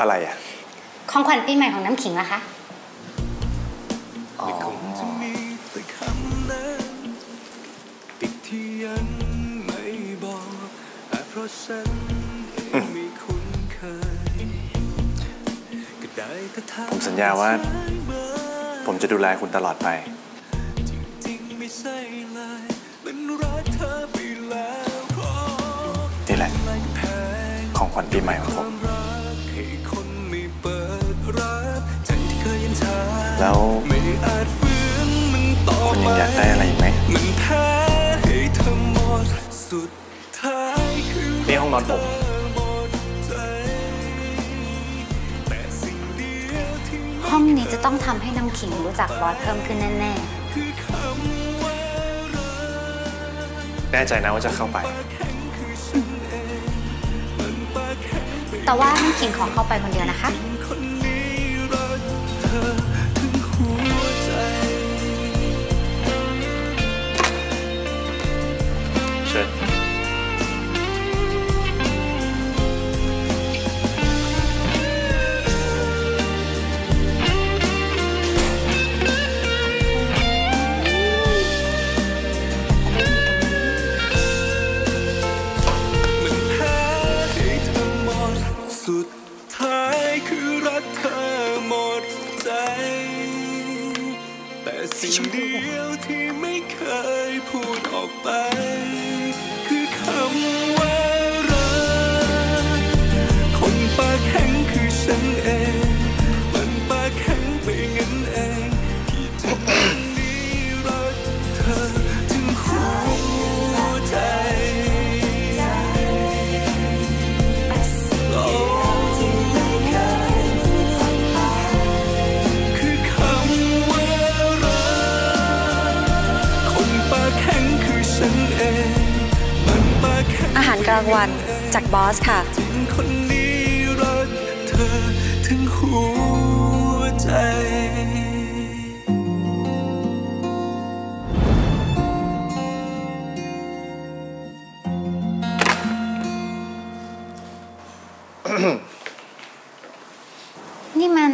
อะไรอะของขวัญปีใหม่ของน้ำขิงละคะอ๋อจะมีแต่คำนั้นติดที่ยังไม่บอกอาจเพราะฉันเองไม่คุ้นเคยก็ได้แต่ถามผมสัญญาว่า ผมจะดูแลคุณตลอดไปจริงๆไม่ใช่เลยมันรักเธอไปแล้วเพราะนี่แหละไม่แพ้ของขวัญปีใหม่ของผม แล้วไม่อาจฝืนมันต่อคุณไปยังอยากได้อะไรอีกไหมมันแพ้ให้เธอหมดสุดท้ายคือนี่ห้องนอนผมเธอหมดใจแต่สิ่งเดียวที่ห้องนี้จะต้องทำให้น้ำขิงรู้จักบอสเพิ่มขึ้นแน่คือคำว่ารักแน่ใจนะว่าจะเข้าไปแข็งคือฉันเองมันปากแข็งไปๆแต่ว่าน้ำขิงขอเข้าไปคนเดียวนะคะ คือรักเธอหมดใจ แต่สิ่งเดียวที่ไม่เคยพูดออกไป องมันปากแข็งอาหารกลางวันจากบอสค่ะถึงคนนี้รักเธอถึงหัวใจนี่มัน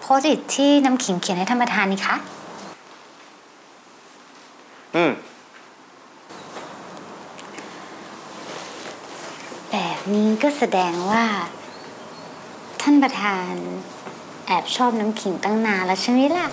โพสต์อิทที่น้ำขิงเขียนให้ท่านประธานนี่คะ อืม แบบ นี้ก็แสดงว่า ท่านประธานแอบชอบน้ำขิงตั้งนานแล้วใช่ไหมล่ะ